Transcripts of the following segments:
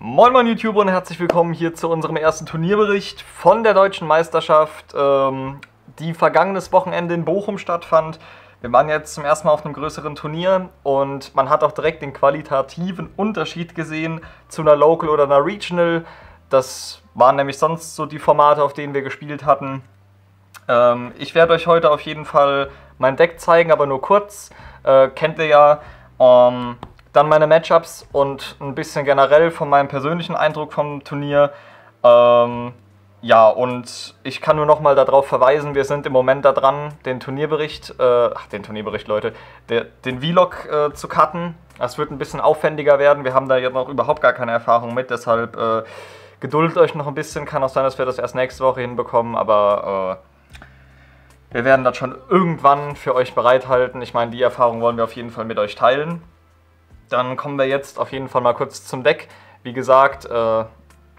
Moin Moin YouTube und herzlich willkommen hier zu unserem ersten Turnierbericht von der Deutschen Meisterschaft, ähm, die vergangenes Wochenende in Bochum stattfand. Wir waren jetzt zum ersten Mal auf einem größeren Turnier und man hat auch direkt den qualitativen Unterschied gesehen zu einer Local oder einer Regional. Das waren nämlich sonst so die Formate, auf denen wir gespielt hatten. Ähm, ich werde euch heute auf jeden Fall mein Deck zeigen, aber nur kurz. Äh, kennt ihr ja. Ähm, dann meine Matchups und ein bisschen generell von meinem persönlichen Eindruck vom Turnier. Ähm, ja, und ich kann nur noch mal darauf verweisen, wir sind im Moment da dran, den Turnierbericht, äh, ach, den Turnierbericht, Leute, der, den Vlog äh, zu cutten. Das wird ein bisschen aufwendiger werden. Wir haben da jetzt noch überhaupt gar keine Erfahrung mit, deshalb äh, geduldet euch noch ein bisschen. Kann auch sein, dass wir das erst nächste Woche hinbekommen, aber äh, wir werden das schon irgendwann für euch bereithalten. Ich meine, die Erfahrung wollen wir auf jeden Fall mit euch teilen. Dann kommen wir jetzt auf jeden Fall mal kurz zum Deck. Wie gesagt, äh,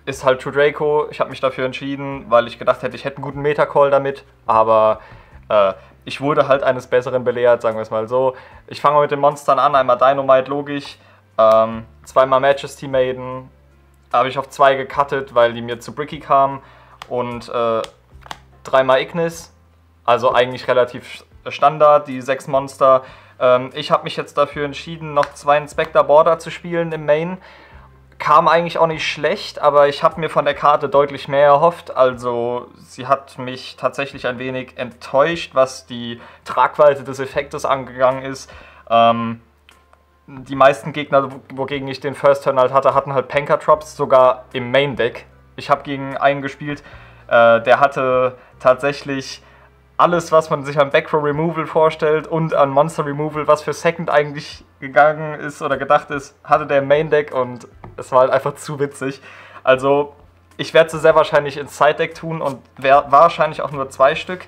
ist halt True Draco. Ich habe mich dafür entschieden, weil ich gedacht hätte, ich hätte einen guten Meta-Call damit. Aber äh, ich wurde halt eines Besseren belehrt, sagen wir es mal so. Ich fange mal mit den Monstern an. Einmal Dynamite, logisch. Ähm, zweimal Majesty Maiden. Habe ich auf zwei gecuttet, weil die mir zu bricky kamen. Und äh, dreimal Ignis. Also eigentlich relativ Standard, die sechs Monster. Ähm, ich habe mich jetzt dafür entschieden, noch zwei Inspector Border zu spielen im Main. Kam eigentlich auch nicht schlecht, aber ich habe mir von der Karte deutlich mehr erhofft. Also sie hat mich tatsächlich ein wenig enttäuscht, was die Tragweite des Effektes angegangen ist. Ähm, die meisten Gegner, wogegen ich den First Turn halt hatte, hatten halt Panker Drops, sogar im Main Deck. Ich habe gegen einen gespielt, äh, der hatte tatsächlich alles, was man sich an Backrow Removal vorstellt und an Monster Removal, was für Second eigentlich gegangen ist oder gedacht ist, hatte der Main Deck und es war halt einfach zu witzig. Also, ich werde sie sehr wahrscheinlich ins Side Deck tun und wahrscheinlich auch nur zwei Stück.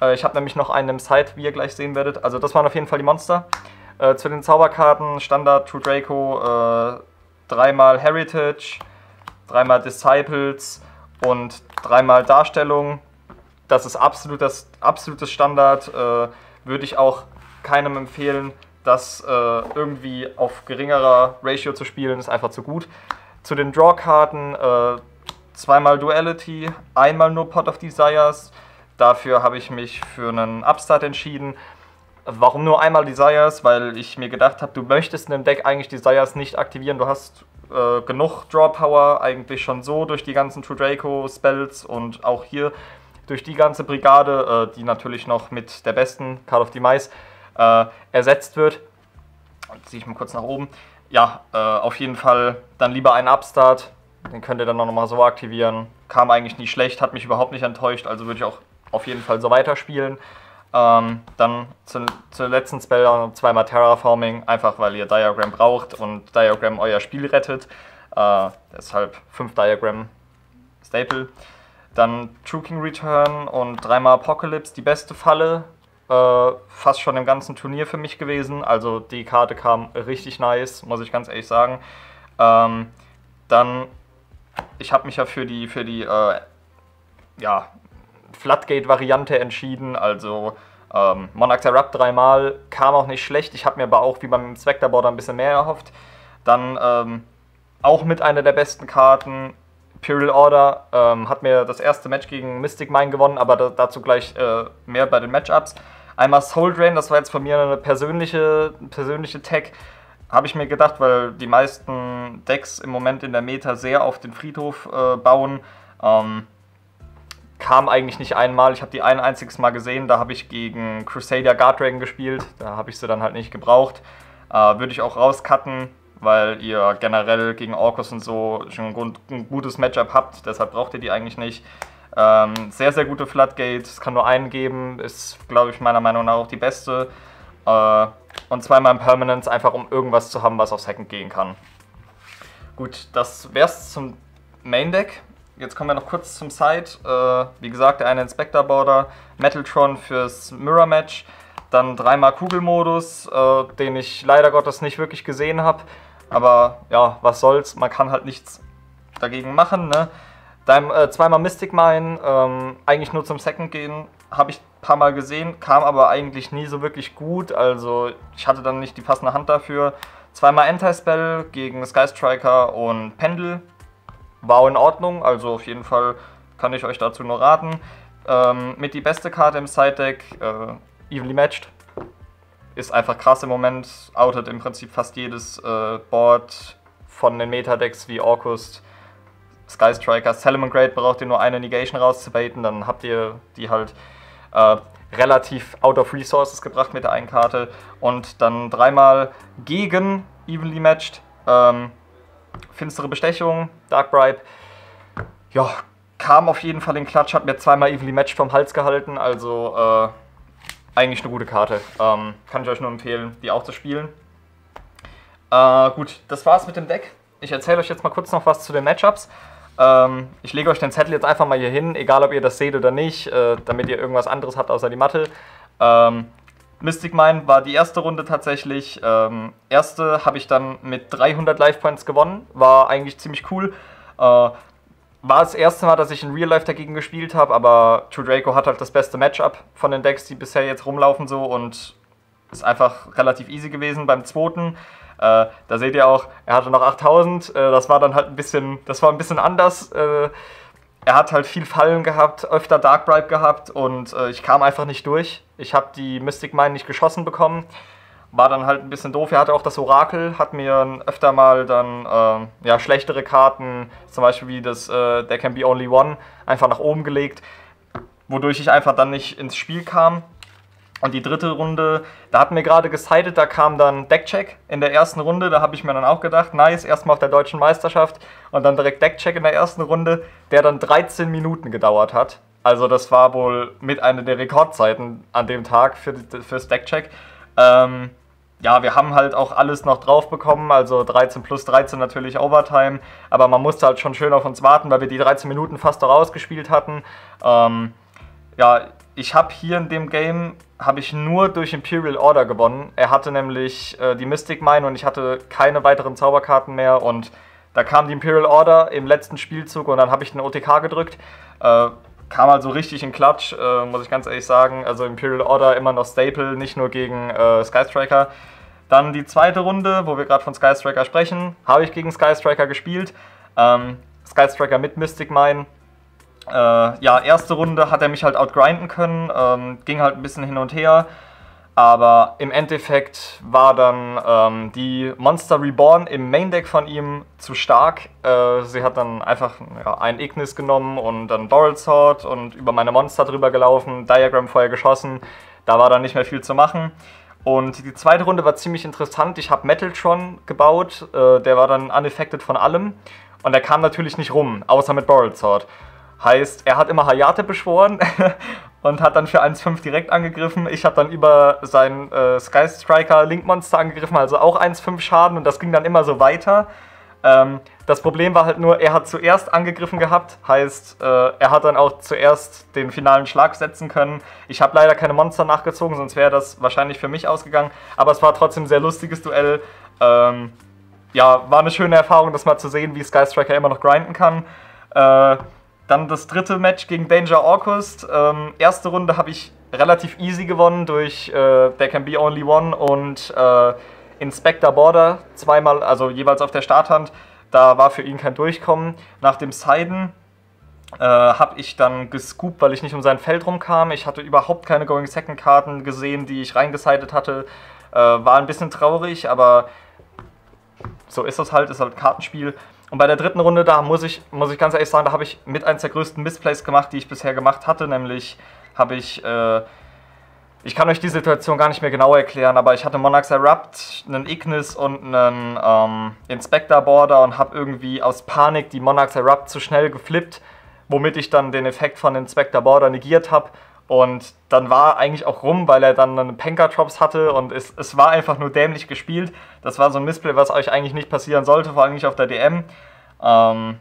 Äh, ich habe nämlich noch einen im Side, wie ihr gleich sehen werdet. Also, das waren auf jeden Fall die Monster. Äh, zu den Zauberkarten Standard True Draco, äh, dreimal Heritage, dreimal Disciples und dreimal Darstellung das ist absolut das absolutes Standard. Äh, Würde ich auch keinem empfehlen, das äh, irgendwie auf geringerer Ratio zu spielen, ist einfach zu gut. Zu den Draw-Karten äh, zweimal Duality, einmal nur Pot of Desires. Dafür habe ich mich für einen Upstart entschieden. Warum nur einmal Desires? Weil ich mir gedacht habe, du möchtest in dem Deck eigentlich Desires nicht aktivieren. Du hast äh, genug Draw Power eigentlich schon so durch die ganzen True Draco Spells und auch hier durch die ganze Brigade, äh, die natürlich noch mit der besten Card of the Mice äh, ersetzt wird. Ziehe ich mal kurz nach oben. Ja, äh, auf jeden Fall dann lieber einen Upstart. Den könnt ihr dann noch mal so aktivieren. Kam eigentlich nicht schlecht, hat mich überhaupt nicht enttäuscht, also würde ich auch auf jeden Fall so weiterspielen. Ähm, dann zur, zur letzten Spell zweimal Terraforming, einfach weil ihr Diagram braucht und Diagram euer Spiel rettet. Äh, deshalb 5 Diagram Staple. Dann True King Return und dreimal Apocalypse, die beste Falle. Äh, fast schon im ganzen Turnier für mich gewesen. Also die Karte kam richtig nice, muss ich ganz ehrlich sagen. Ähm, dann, ich habe mich ja für die, für die äh, ja, Floodgate-Variante entschieden. Also ähm, Monarch Erupt dreimal, kam auch nicht schlecht. Ich habe mir aber auch wie beim Spectre Border ein bisschen mehr erhofft. Dann ähm, auch mit einer der besten Karten Imperial Order ähm, hat mir das erste Match gegen Mystic Mine gewonnen, aber da, dazu gleich äh, mehr bei den Matchups. Einmal Soul Drain, das war jetzt von mir eine persönliche, persönliche Tag. Habe ich mir gedacht, weil die meisten Decks im Moment in der Meta sehr auf den Friedhof äh, bauen. Ähm, kam eigentlich nicht einmal. Ich habe die ein einziges Mal gesehen. Da habe ich gegen Crusader Guard Dragon gespielt. Da habe ich sie dann halt nicht gebraucht. Äh, Würde ich auch rauscutten weil ihr generell gegen Orkus und so schon ein, gutes Matchup habt, deshalb braucht ihr die eigentlich nicht. Ähm, sehr, sehr gute Floodgate, es kann nur einen geben, ist, glaube ich, meiner Meinung nach auch die beste. Äh, und zweimal Impermanence, einfach um irgendwas zu haben, was auf Second gehen kann. Gut, das wär's zum Main Deck. Jetzt kommen wir noch kurz zum Side. Äh, wie gesagt, der eine Inspector Border, Metaltron fürs Mirror Match, dann dreimal Kugelmodus, äh, den ich leider Gottes nicht wirklich gesehen habe. Aber ja, was soll's, man kann halt nichts dagegen machen. Ne? Dein, äh, zweimal Mystic Mine, ähm, eigentlich nur zum Second gehen, habe ich ein paar Mal gesehen, kam aber eigentlich nie so wirklich gut. Also ich hatte dann nicht die passende Hand dafür. zweimal Anti-Spell gegen Sky Striker und Pendel. War in Ordnung, also auf jeden Fall kann ich euch dazu nur raten. Ähm, mit die beste Karte im Side-Deck, äh, evenly matched. Ist einfach krass im Moment, outet im Prinzip fast jedes äh, Board von den Meta-Decks wie Orkust, Sky Striker, Salomon Great braucht ihr nur eine Negation rauszubaiten, dann habt ihr die halt äh, relativ out of resources gebracht mit der einen Karte und dann dreimal gegen evenly matched. Ähm, finstere Bestechung, Dark Bribe. Ja, kam auf jeden Fall in Klatsch, hat mir zweimal evenly matched vom Hals gehalten, also äh, eigentlich eine gute Karte. Ähm, kann ich euch nur empfehlen, die auch zu spielen. Äh, gut, das war's mit dem Deck. Ich erzähle euch jetzt mal kurz noch was zu den Matchups. Ähm, ich lege euch den Zettel jetzt einfach mal hier hin, egal ob ihr das seht oder nicht, äh, damit ihr irgendwas anderes habt außer die Matte. Ähm, Mystic Mine war die erste Runde tatsächlich. Ähm, erste habe ich dann mit 300 Life Points gewonnen, war eigentlich ziemlich cool. Äh, war das erste Mal, dass ich in Real Life dagegen gespielt habe, aber True Draco hat halt das beste Matchup von den Decks, die bisher jetzt rumlaufen so und ist einfach relativ easy gewesen. Beim zweiten äh, da seht ihr auch, er hatte noch 8000. Äh, das war dann halt ein bisschen, das war ein bisschen anders. Äh, er hat halt viel Fallen gehabt, öfter Dark Bribe gehabt und äh, ich kam einfach nicht durch. Ich habe die Mystic Mine nicht geschossen bekommen. War dann halt ein bisschen doof. Er hatte auch das Orakel, hat mir öfter mal dann äh, ja, schlechtere Karten, zum Beispiel wie das äh, There Can Be Only One, einfach nach oben gelegt, wodurch ich einfach dann nicht ins Spiel kam. Und die dritte Runde, da hatten wir gerade gesidet, da kam dann Deckcheck in der ersten Runde. Da habe ich mir dann auch gedacht, nice, erstmal auf der deutschen Meisterschaft und dann direkt Deckcheck in der ersten Runde, der dann 13 Minuten gedauert hat. Also das war wohl mit einer der Rekordzeiten an dem Tag für, fürs Deckcheck. Ähm, ja, wir haben halt auch alles noch drauf bekommen, also 13 plus 13 natürlich Overtime, aber man musste halt schon schön auf uns warten, weil wir die 13 Minuten fast rausgespielt hatten. Ähm, ja, ich habe hier in dem Game habe ich nur durch Imperial Order gewonnen. Er hatte nämlich äh, die Mystic Mine und ich hatte keine weiteren Zauberkarten mehr und da kam die Imperial Order im letzten Spielzug und dann habe ich den OTK gedrückt. Äh, kam also richtig in Klatsch, äh, muss ich ganz ehrlich sagen. Also Imperial Order immer noch Staple, nicht nur gegen äh, Sky Striker. Dann die zweite Runde, wo wir gerade von Sky Striker sprechen, habe ich gegen Sky Striker gespielt. Ähm, Sky Striker mit Mystic Mine äh, ja, erste Runde hat er mich halt outgrinden können, ähm, ging halt ein bisschen hin und her. Aber im Endeffekt war dann ähm, die Monster Reborn im Main Deck von ihm zu stark. Äh, sie hat dann einfach ja, ein Ignis genommen und dann Doral Sword und über meine Monster drüber gelaufen, Diagram vorher geschossen. Da war dann nicht mehr viel zu machen. Und die zweite Runde war ziemlich interessant. Ich habe Metaltron gebaut, äh, der war dann unaffected von allem. Und der kam natürlich nicht rum, außer mit Doral Sword. Heißt, er hat immer Hayate beschworen und hat dann für 1,5 direkt angegriffen. Ich habe dann über sein äh, Sky Striker Link Monster angegriffen, also auch 1,5 Schaden und das ging dann immer so weiter. Ähm, das Problem war halt nur, er hat zuerst angegriffen gehabt, heißt, äh, er hat dann auch zuerst den finalen Schlag setzen können. Ich habe leider keine Monster nachgezogen, sonst wäre das wahrscheinlich für mich ausgegangen. Aber es war trotzdem ein sehr lustiges Duell. Ähm, ja, war eine schöne Erfahrung, das mal zu sehen, wie Sky Striker immer noch grinden kann. Äh, dann das dritte Match gegen Danger Orkust. Ähm, erste Runde habe ich relativ easy gewonnen durch äh, There Can Be Only One und äh, Inspector Border zweimal, also jeweils auf der Starthand. Da war für ihn kein Durchkommen. Nach dem Siden äh, habe ich dann gescoopt, weil ich nicht um sein Feld rumkam. Ich hatte überhaupt keine Going Second Karten gesehen, die ich reingesidet hatte. Äh, war ein bisschen traurig, aber so ist das halt, ist halt ein Kartenspiel. Und bei der dritten Runde, da muss ich, muss ich ganz ehrlich sagen, da habe ich mit eins der größten Missplays gemacht, die ich bisher gemacht hatte. Nämlich habe ich, äh, ich kann euch die Situation gar nicht mehr genau erklären, aber ich hatte Monarchs Erupt, einen Ignis und einen ähm, Inspector Border und habe irgendwie aus Panik die Monarchs Erupt zu schnell geflippt, womit ich dann den Effekt von Inspector Border negiert habe. Und dann war eigentlich auch rum, weil er dann einen Penka-Drops hatte und es, es war einfach nur dämlich gespielt. Das war so ein Missplay, was euch eigentlich nicht passieren sollte, vor allem nicht auf der DM. Ähm,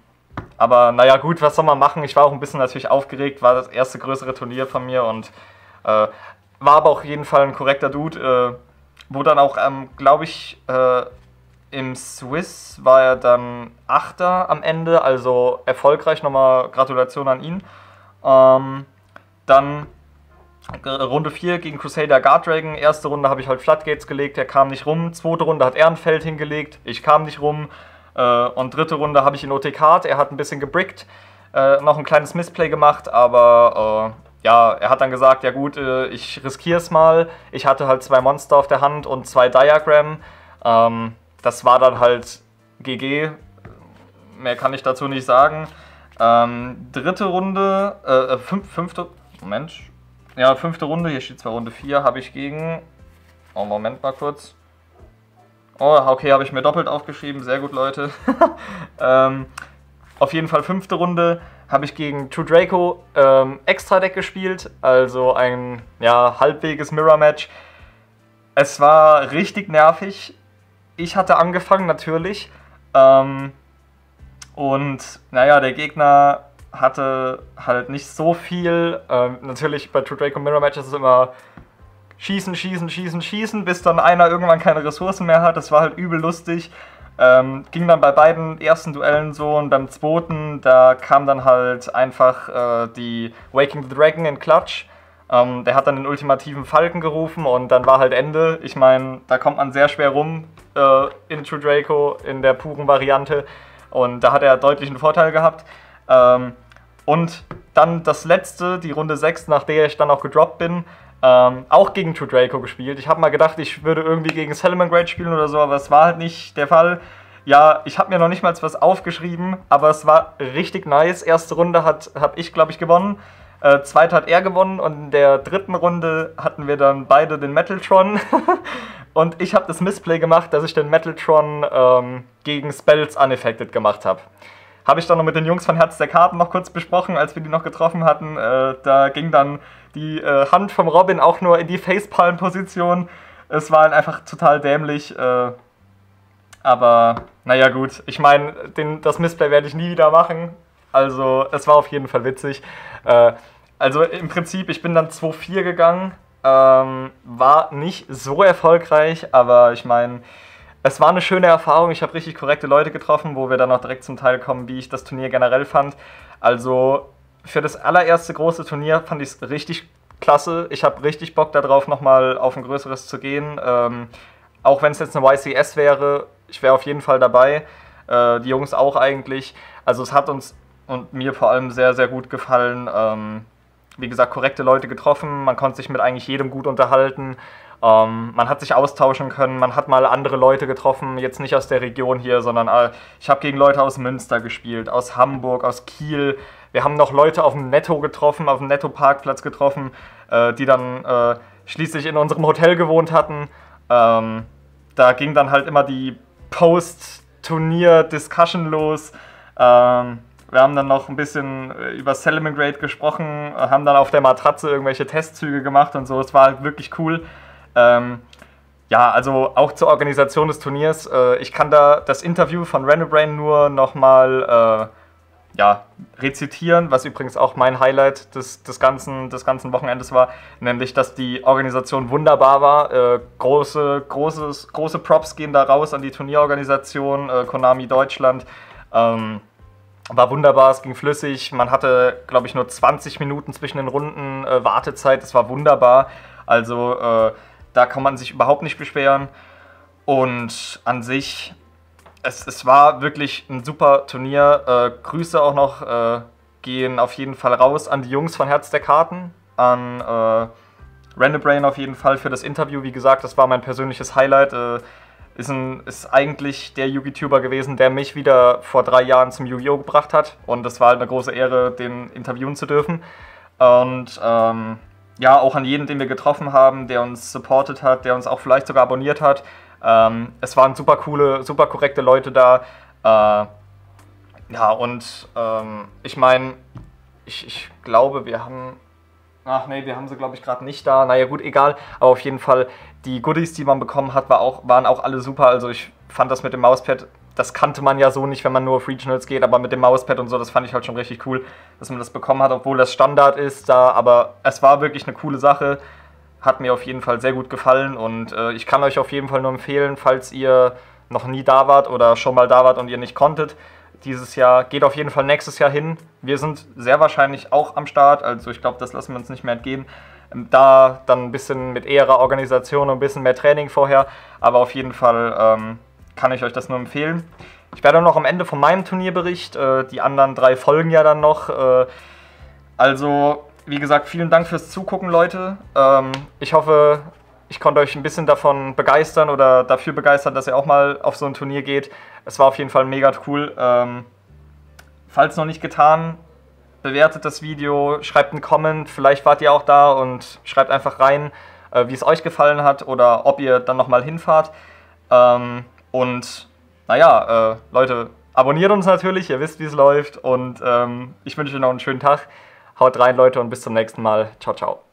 aber naja, gut, was soll man machen? Ich war auch ein bisschen natürlich aufgeregt, war das erste größere Turnier von mir und äh, war aber auf jeden Fall ein korrekter Dude. Äh, wo dann auch, ähm, glaube ich, äh, im Swiss war er dann Achter am Ende, also erfolgreich. Nochmal Gratulation an ihn. Ähm, dann Runde 4 gegen Crusader Guard Dragon. Erste Runde habe ich halt Floodgates gelegt, er kam nicht rum. Zweite Runde hat Ehrenfeld hingelegt, ich kam nicht rum. Äh, und dritte Runde habe ich ihn OTK, er hat ein bisschen gebrickt, äh, noch ein kleines Missplay gemacht, aber äh, ja, er hat dann gesagt, ja gut, äh, ich riskiere es mal. Ich hatte halt zwei Monster auf der Hand und zwei Diagram. Ähm, das war dann halt GG. Mehr kann ich dazu nicht sagen. Ähm, dritte Runde, äh, fünf, fünfte, Moment, ja, fünfte Runde, hier steht zwar Runde 4, habe ich gegen. Oh, Moment mal kurz. Oh, okay, habe ich mir doppelt aufgeschrieben. Sehr gut, Leute. ähm, auf jeden Fall fünfte Runde habe ich gegen True Draco ähm, Extra Deck gespielt. Also ein ja, halbweges Mirror-Match. Es war richtig nervig. Ich hatte angefangen, natürlich. Ähm, und naja, der Gegner hatte halt nicht so viel. Ähm, natürlich bei True Draco Mirror Matches ist es immer schießen, schießen, schießen, schießen, bis dann einer irgendwann keine Ressourcen mehr hat. Das war halt übel lustig. Ähm, ging dann bei beiden ersten Duellen so und beim zweiten, da kam dann halt einfach äh, die Waking the Dragon in Clutch. Ähm, der hat dann den ultimativen Falken gerufen und dann war halt Ende. Ich meine, da kommt man sehr schwer rum äh, in True Draco in der puren Variante und da hat er deutlich einen Vorteil gehabt. Ähm, und dann das letzte, die Runde 6, nach der ich dann auch gedroppt bin, ähm, auch gegen True Draco gespielt. Ich habe mal gedacht, ich würde irgendwie gegen Salomon Great spielen oder so, aber es war halt nicht der Fall. Ja, ich habe mir noch nicht mal was aufgeschrieben, aber es war richtig nice. Erste Runde habe ich, glaube ich, gewonnen. Äh, zweite hat er gewonnen und in der dritten Runde hatten wir dann beide den Metaltron. und ich habe das Missplay gemacht, dass ich den Metaltron ähm, gegen Spells unaffected gemacht habe. Habe ich dann noch mit den Jungs von Herz der Karten noch kurz besprochen, als wir die noch getroffen hatten. Äh, da ging dann die äh, Hand vom Robin auch nur in die Facepalm-Position. Es war halt einfach total dämlich. Äh, aber naja, gut. Ich meine, das Missplay werde ich nie wieder machen. Also, es war auf jeden Fall witzig. Äh, also, im Prinzip, ich bin dann 2-4 gegangen. Ähm, war nicht so erfolgreich, aber ich meine es war eine schöne Erfahrung. Ich habe richtig korrekte Leute getroffen, wo wir dann auch direkt zum Teil kommen, wie ich das Turnier generell fand. Also für das allererste große Turnier fand ich es richtig klasse. Ich habe richtig Bock darauf, nochmal auf ein größeres zu gehen. Ähm, auch wenn es jetzt eine YCS wäre, ich wäre auf jeden Fall dabei. Äh, die Jungs auch eigentlich. Also es hat uns und mir vor allem sehr, sehr gut gefallen. Ähm, wie gesagt, korrekte Leute getroffen. Man konnte sich mit eigentlich jedem gut unterhalten. Ähm, man hat sich austauschen können, man hat mal andere Leute getroffen, jetzt nicht aus der Region hier, sondern äh, ich habe gegen Leute aus Münster gespielt, aus Hamburg, aus Kiel. Wir haben noch Leute auf dem Netto getroffen, auf dem Netto-Parkplatz getroffen, äh, die dann äh, schließlich in unserem Hotel gewohnt hatten. Ähm, da ging dann halt immer die Post-Turnier-Discussion los. Ähm, wir haben dann noch ein bisschen äh, über Salomon Grade gesprochen, haben dann auf der Matratze irgendwelche Testzüge gemacht und so. Es war halt wirklich cool. Ähm, ja, also auch zur Organisation des Turniers. Äh, ich kann da das Interview von Renobrain nur nochmal äh, ja, rezitieren, was übrigens auch mein Highlight des, des, ganzen, des ganzen Wochenendes war, nämlich, dass die Organisation wunderbar war. Äh, große, großes, große Props gehen da raus an die Turnierorganisation, äh, Konami Deutschland. Ähm, war wunderbar, es ging flüssig. Man hatte, glaube ich, nur 20 Minuten zwischen den Runden äh, Wartezeit. Es war wunderbar. Also äh, da kann man sich überhaupt nicht beschweren. Und an sich, es, es war wirklich ein super Turnier. Äh, Grüße auch noch äh, gehen auf jeden Fall raus an die Jungs von Herz der Karten, an äh, Randobrain auf jeden Fall für das Interview. Wie gesagt, das war mein persönliches Highlight. Äh, ist, ein, ist eigentlich der YouTuber gewesen, der mich wieder vor drei Jahren zum Yu-Gi-Oh! gebracht hat. Und es war halt eine große Ehre, den interviewen zu dürfen. Und ähm, ja, auch an jeden, den wir getroffen haben, der uns supportet hat, der uns auch vielleicht sogar abonniert hat. Ähm, es waren super coole, super korrekte Leute da. Äh, ja, und ähm, ich meine, ich, ich glaube, wir haben. Ach nee, wir haben sie, glaube ich, gerade nicht da. Naja, gut, egal. Aber auf jeden Fall, die Goodies, die man bekommen hat, war auch, waren auch alle super. Also ich fand das mit dem Mauspad das kannte man ja so nicht, wenn man nur auf Regionals geht, aber mit dem Mauspad und so, das fand ich halt schon richtig cool, dass man das bekommen hat, obwohl das Standard ist da, aber es war wirklich eine coole Sache, hat mir auf jeden Fall sehr gut gefallen und äh, ich kann euch auf jeden Fall nur empfehlen, falls ihr noch nie da wart oder schon mal da wart und ihr nicht konntet, dieses Jahr. Geht auf jeden Fall nächstes Jahr hin. Wir sind sehr wahrscheinlich auch am Start, also ich glaube, das lassen wir uns nicht mehr entgehen. Ähm, da dann ein bisschen mit eherer Organisation und ein bisschen mehr Training vorher, aber auf jeden Fall ähm, kann ich euch das nur empfehlen. Ich werde noch am Ende von meinem Turnierbericht, äh, die anderen drei folgen ja dann noch. Äh, also, wie gesagt, vielen Dank fürs Zugucken, Leute. Ähm, ich hoffe, ich konnte euch ein bisschen davon begeistern oder dafür begeistern, dass ihr auch mal auf so ein Turnier geht. Es war auf jeden Fall mega cool. Ähm, falls noch nicht getan, bewertet das Video, schreibt einen Comment, vielleicht wart ihr auch da und schreibt einfach rein, äh, wie es euch gefallen hat oder ob ihr dann nochmal hinfahrt. Ähm, und naja, äh, Leute, abonniert uns natürlich, ihr wisst, wie es läuft und ähm, ich wünsche euch noch einen schönen Tag. Haut rein, Leute, und bis zum nächsten Mal. Ciao, ciao.